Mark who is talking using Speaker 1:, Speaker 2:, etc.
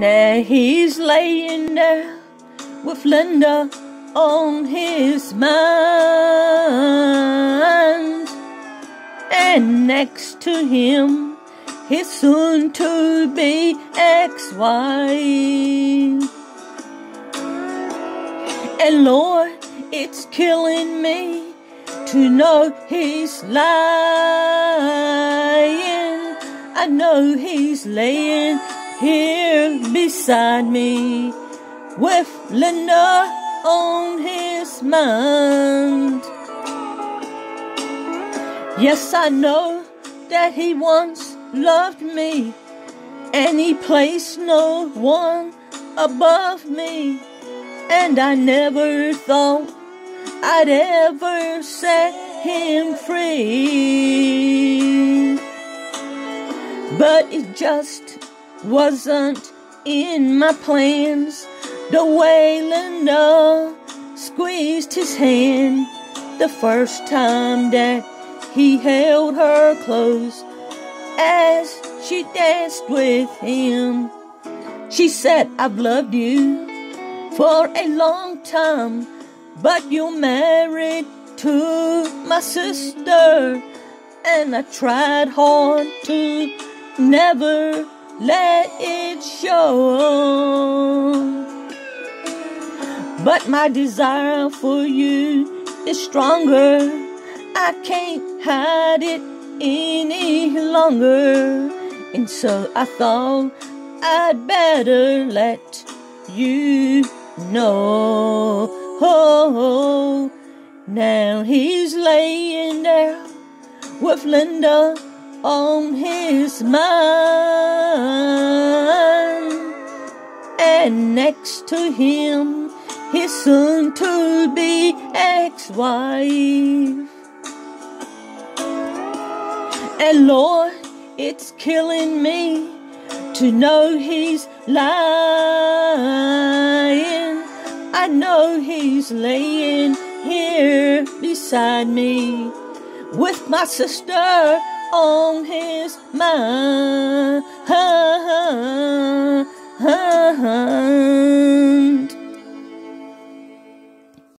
Speaker 1: Now he's laying there with Linda on his mind. And next to him, his soon to be ex wife. And Lord, it's killing me to know he's lying. I know he's laying here beside me with Linda on his mind. Yes, I know that he once loved me and he placed no one above me. And I never thought I'd ever set him free. But it just wasn't in my plans. The way Linda squeezed his hand the first time that he held her close as she danced with him. She said, I've loved you for a long time, but you're married to my sister, and I tried hard to never let it show. But my desire for you is stronger. I can't hide it any longer. And so I thought I'd better let you know. Now he's laying there with Linda on his mind. And next to him, his soon to be ex wife. And Lord, it's killing me to know he's lying. I know he's laying here beside me with my sister his mind.